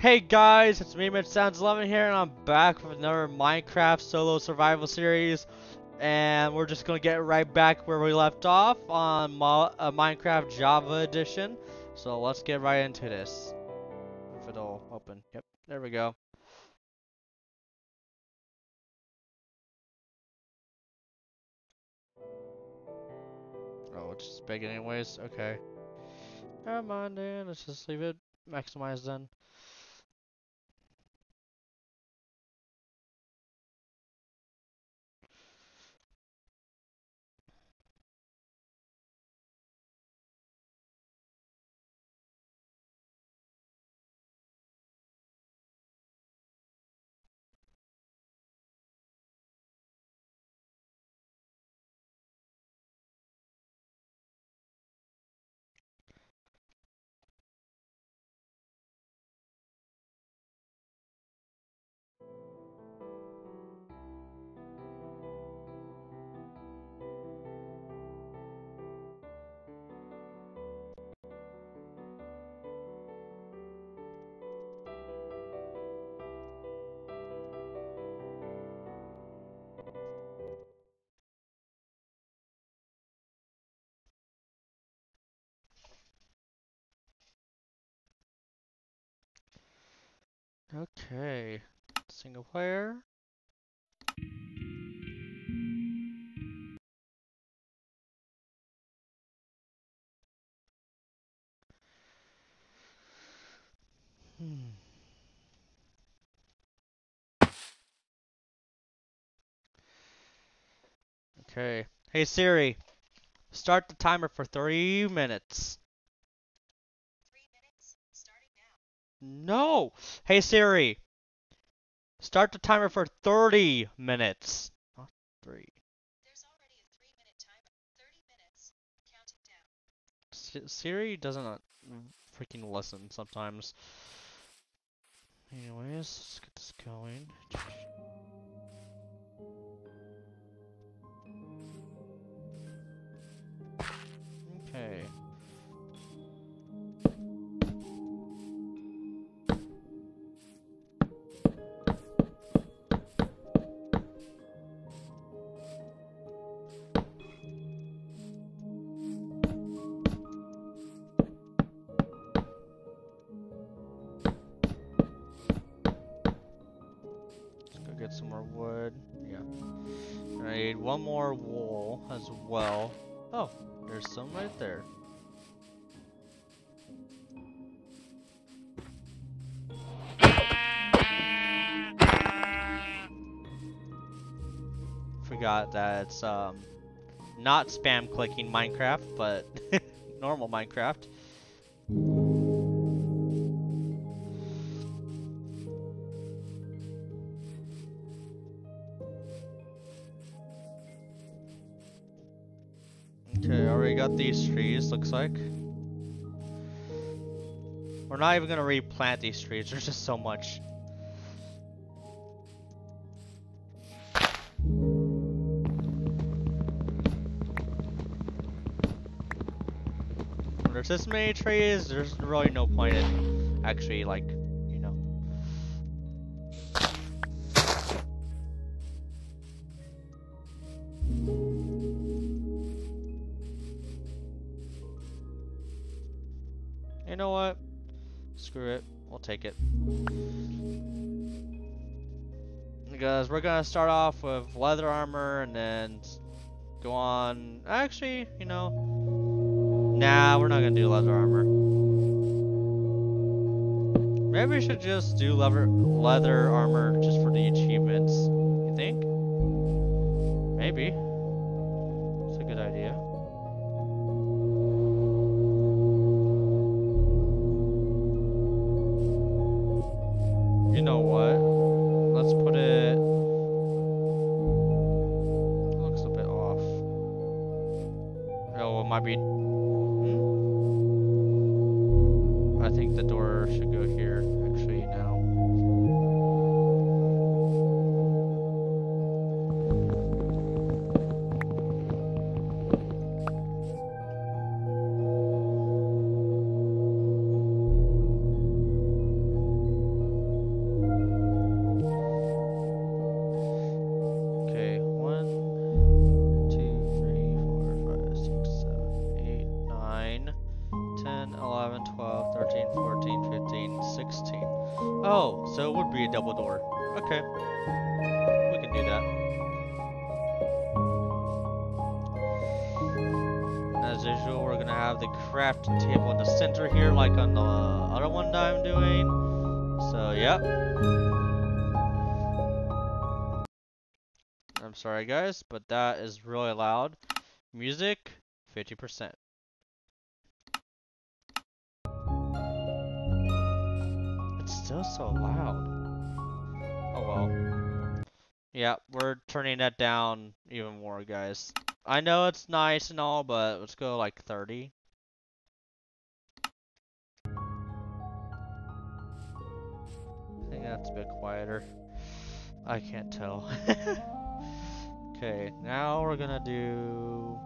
Hey guys, it's me, Mitch Sounds 11 here, and I'm back with another Minecraft solo survival series. And we're just gonna get right back where we left off on Mo uh, Minecraft Java Edition. So let's get right into this. If it'll open. Yep, there we go. Oh, it's just big anyways. Okay. Never mind then. Let's just leave it maximized then. Okay. Single player. Hmm. Okay. Hey Siri, start the timer for three minutes. Three minutes, starting now. No! Hey Siri, start the timer for 30 minutes. Not three. There's already a three minute timer. 30 minutes, counting down. S- Siri doesn't uh, freaking listen sometimes. Anyways, let's get this going. Okay. One more wool as well. Oh, there's some right there. Forgot that it's um not spam clicking Minecraft, but normal Minecraft. Trees, looks like. We're not even gonna replant these trees, there's just so much. When there's this many trees, there's really no point in actually, like, Because we're start off with leather armor and then go on. Actually, you know. Nah, we're not gonna do leather armor. Maybe we should just do leather leather armor just for the achievements. You think? Maybe. It's a good idea. So it would be a double door. Okay. We can do that. As usual, we're gonna have the crafting table in the center here, like on the other one that I'm doing. So, yep. I'm sorry, guys, but that is really loud. Music, 50%. Still so loud. Oh well. Yeah, we're turning that down even more, guys. I know it's nice and all, but let's go like 30. I think that's a bit quieter. I can't tell. okay, now we're gonna do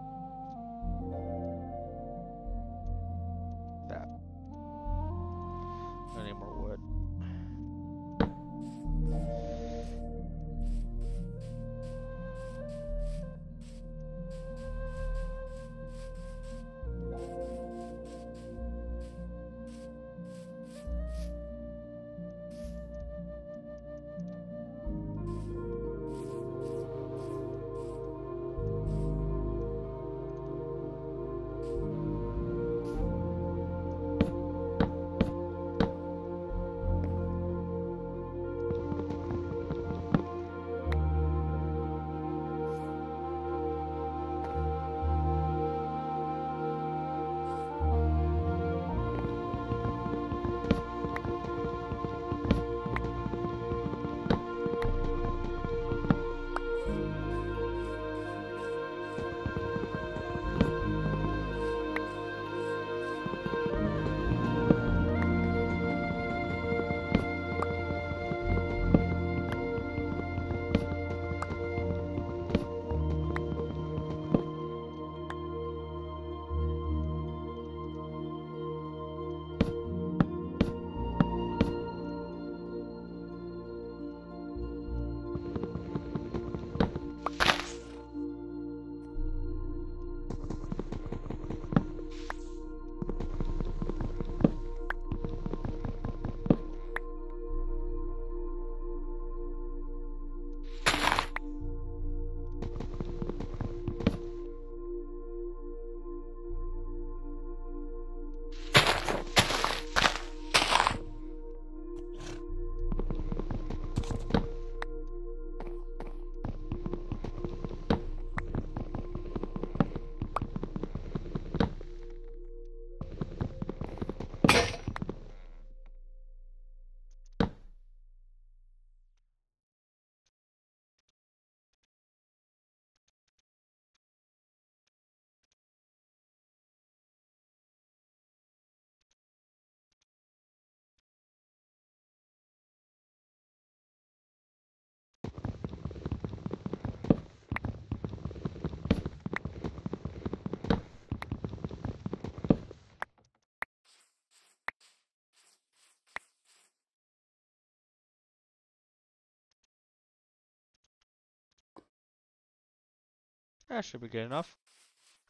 That should be good enough.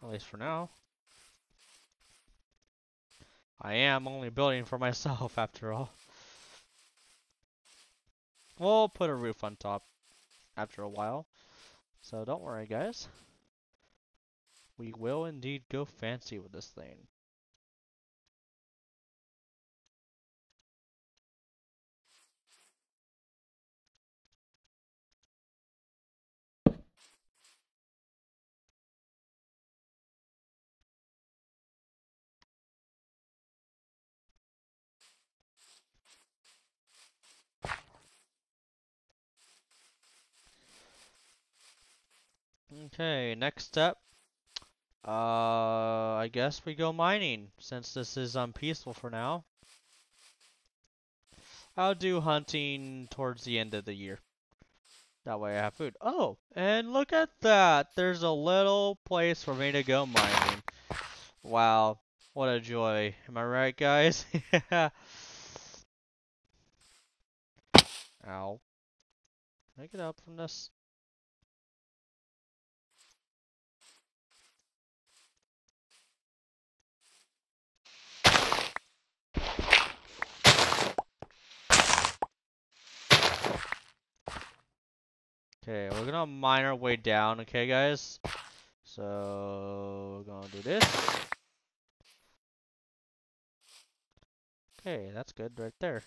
At least for now. I am only building for myself after all. We'll put a roof on top after a while. So don't worry guys. We will indeed go fancy with this thing. Okay, next step. Uh, I guess we go mining, since this is unpeaceful for now. I'll do hunting towards the end of the year. That way I have food. Oh, and look at that! There's a little place for me to go mining. Wow, what a joy. Am I right, guys? yeah. Ow. Can I get up from this? Okay, we're gonna mine our way down, okay guys? So we're gonna do this. Okay, that's good right there.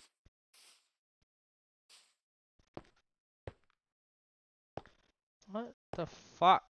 What the fuck?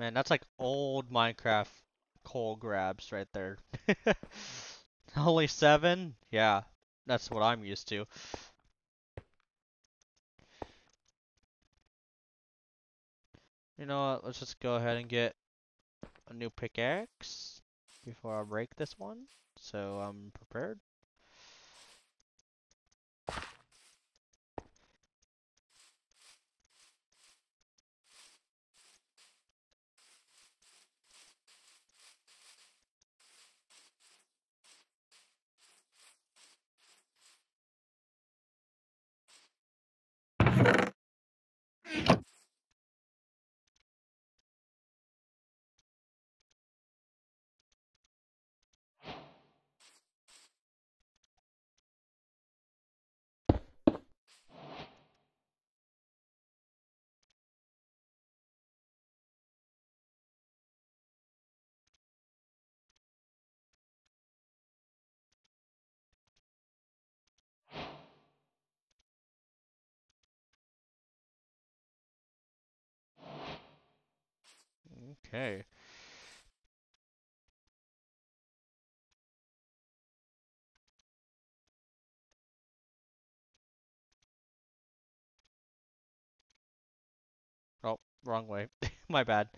Man, that's like old Minecraft coal grabs right there. Only seven? Yeah, that's what I'm used to. You know what, let's just go ahead and get a new pickaxe before I break this one, so I'm prepared. Okay. Oh, wrong way. My bad.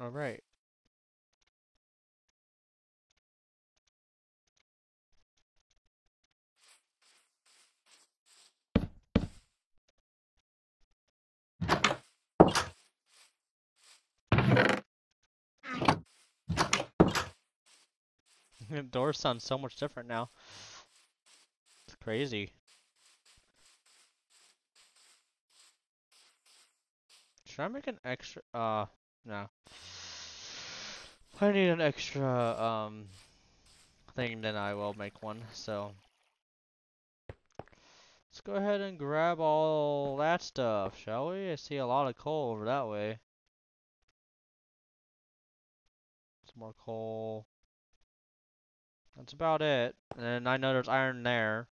All right. the door sounds so much different now. It's crazy. Should I make an extra, uh, no. I need an extra um thing, then I will make one. So let's go ahead and grab all that stuff, shall we? I see a lot of coal over that way. Some more coal. That's about it. And I know there's iron there.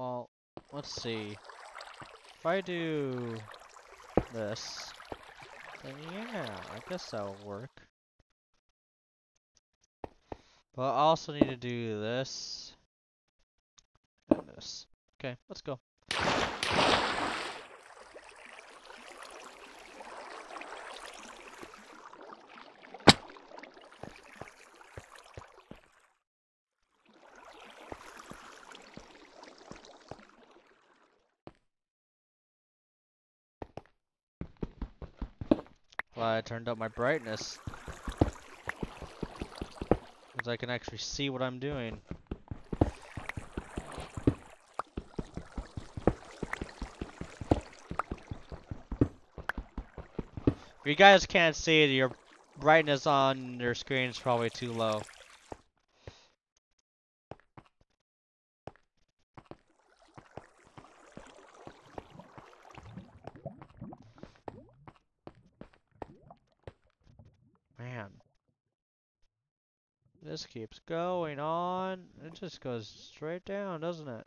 Well, let's see. If I do this, then yeah, I guess that'll work. But I also need to do this and this. Okay, let's go. I turned up my brightness. Because I can actually see what I'm doing. If you guys can't see it, your brightness on your screen is probably too low. Man. Keeps going on. It just goes straight down, doesn't it?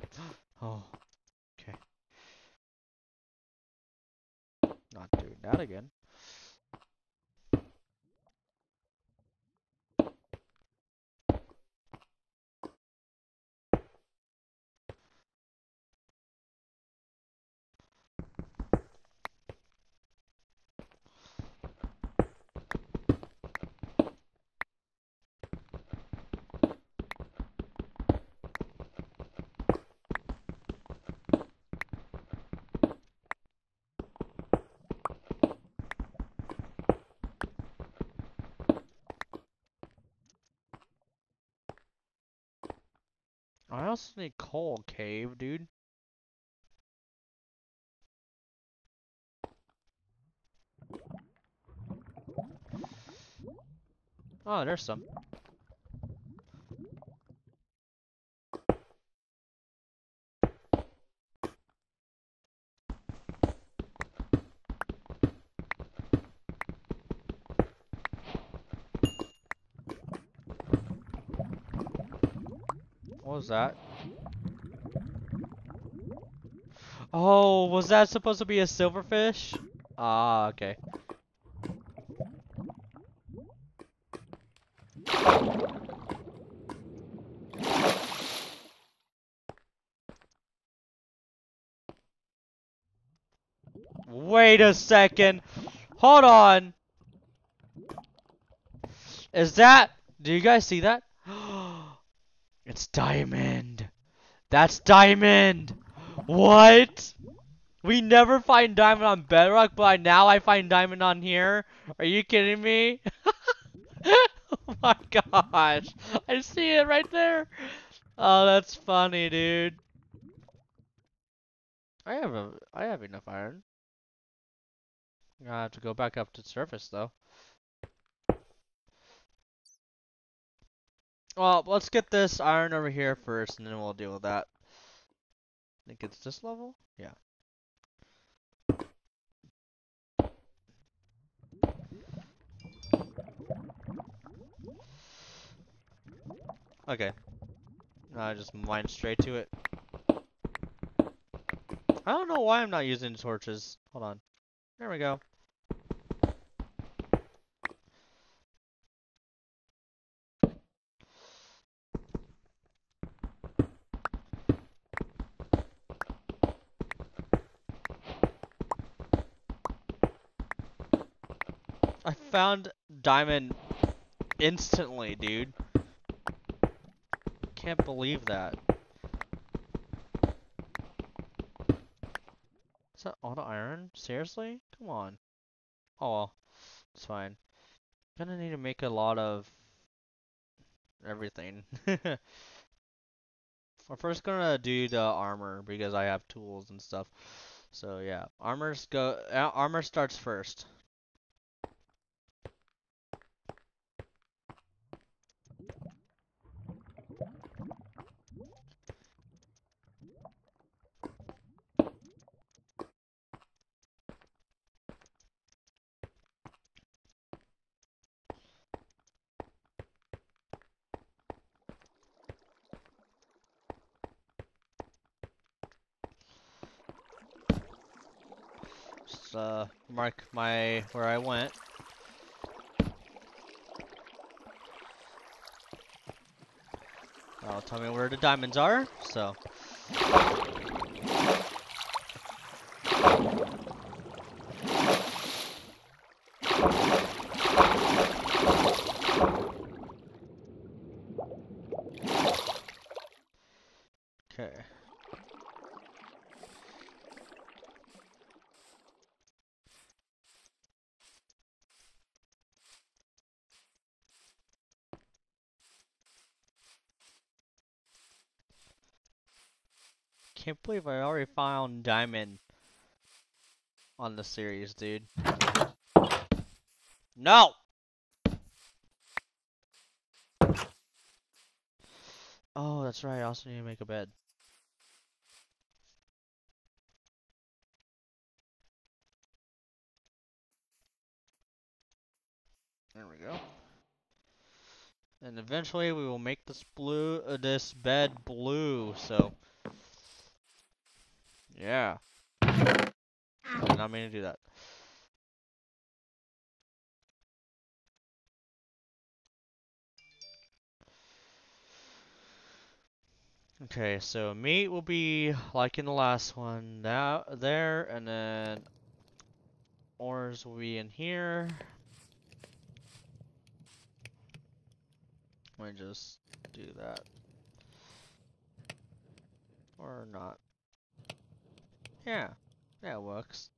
Oh, okay. Not doing that again. I also need coal cave, dude. Oh, there's some. Was that? Oh, was that supposed to be a silverfish? Ah, okay. Wait a second. Hold on. Is that? Do you guys see that? It's diamond. That's diamond. What? We never find diamond on Bedrock, but now I find diamond on here. Are you kidding me? oh my gosh. I see it right there. Oh, that's funny, dude. I have a I have enough iron. I have to go back up to the surface though. Well, let's get this iron over here first and then we'll deal with that. I think it's this level? Yeah. Okay. I just mine straight to it. I don't know why I'm not using torches. Hold on. There we go. I found diamond instantly, dude. Can't believe that. Is that all the iron? Seriously? Come on. Oh well. It's fine. Gonna need to make a lot of everything. We're first gonna do the armor because I have tools and stuff. So yeah, armors go. Uh, armor starts first. Just uh, mark my where I went. Tell me where the diamonds are. So. Okay. Can't believe I already found diamond on the series, dude. No! Oh, that's right. I also need to make a bed. There we go. And eventually we will make this blue, uh, this bed blue, so. Yeah. I did not mean to do that. Okay, so meat will be like in the last one, that there, and then ores will be in here. Let me just do that. Or not. Yeah, that works.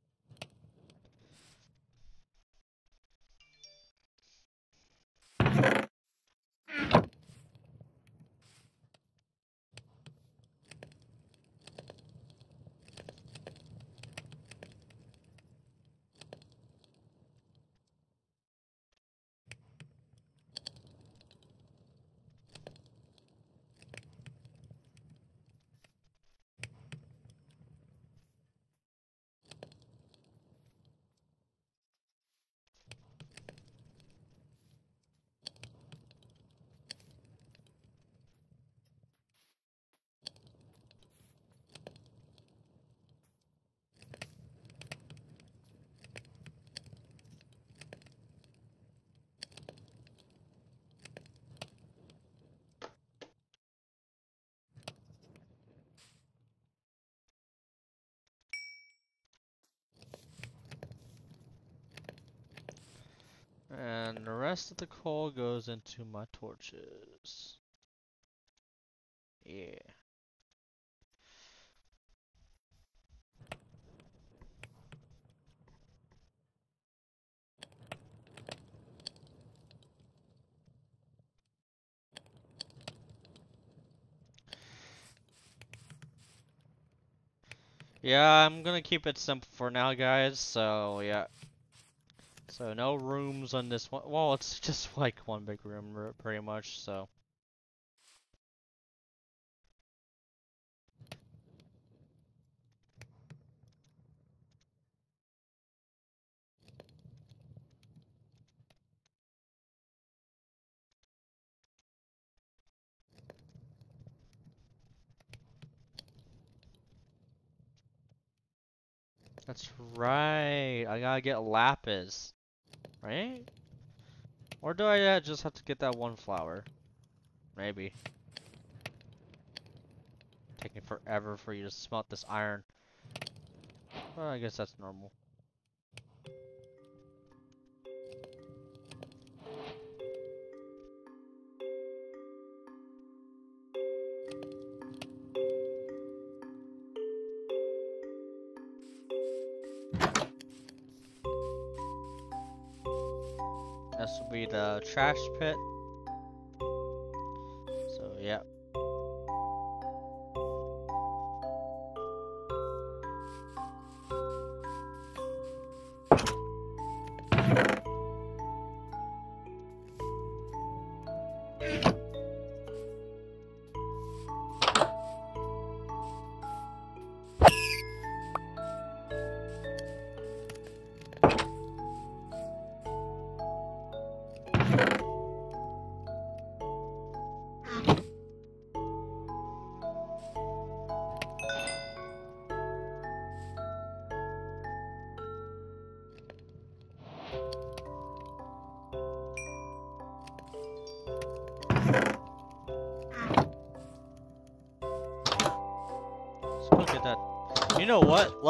And the rest of the coal goes into my torches. Yeah. Yeah, I'm gonna keep it simple for now, guys. So, yeah. So, no rooms on this one. Well, it's just like one big room, pretty much, so. That's right. I gotta get lapis. Right? Or do I uh, just have to get that one flower? Maybe. Taking forever for you to smelt this iron. Well, I guess that's normal. This will be the trash pit.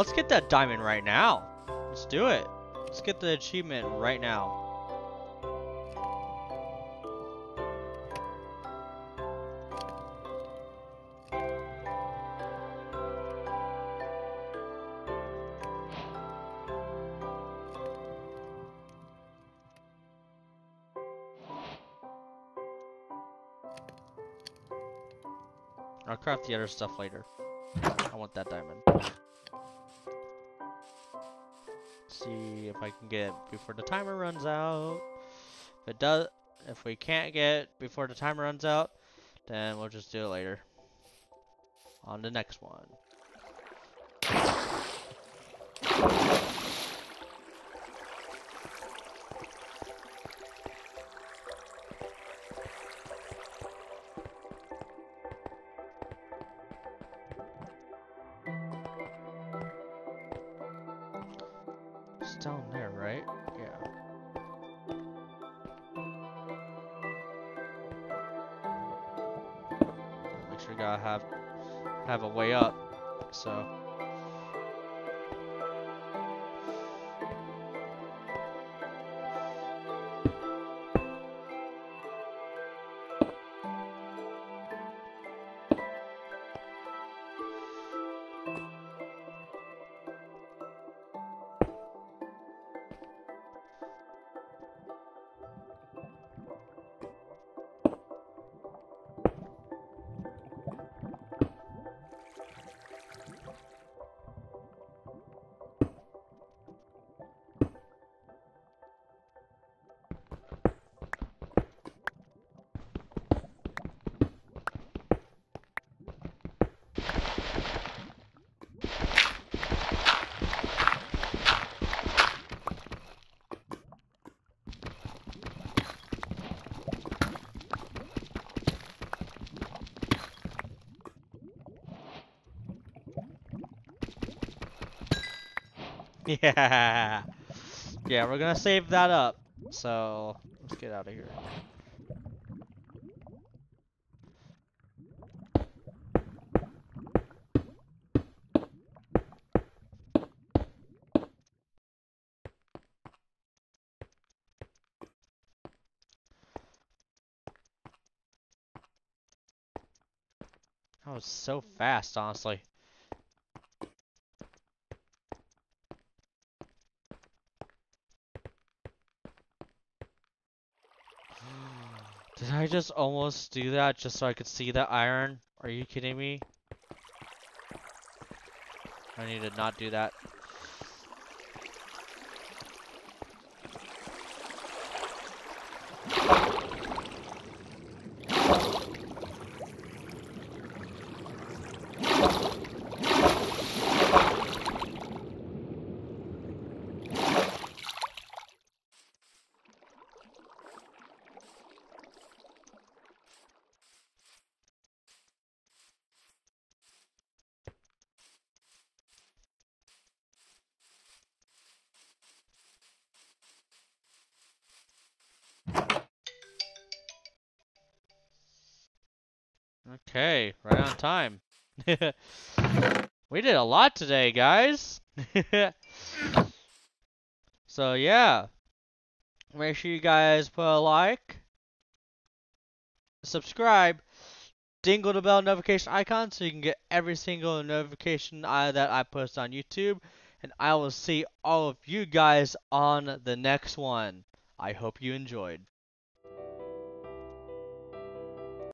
Let's get that diamond right now. Let's do it. Let's get the achievement right now. I'll craft the other stuff later. I want that diamond. See if I can get before the timer runs out. If it does, if we can't get before the timer runs out, then we'll just do it later. On the next one. Gotta have have a way up. So Yeah. Yeah, we're gonna save that up. So, let's get out of here. That was so fast, honestly. Just almost do that just so I could see the iron? Are you kidding me? I need to not do that. Okay, right on time. we did a lot today, guys. so yeah, make sure you guys put a like, subscribe, dingle the bell notification icon so you can get every single notification I, that I post on YouTube. And I will see all of you guys on the next one. I hope you enjoyed.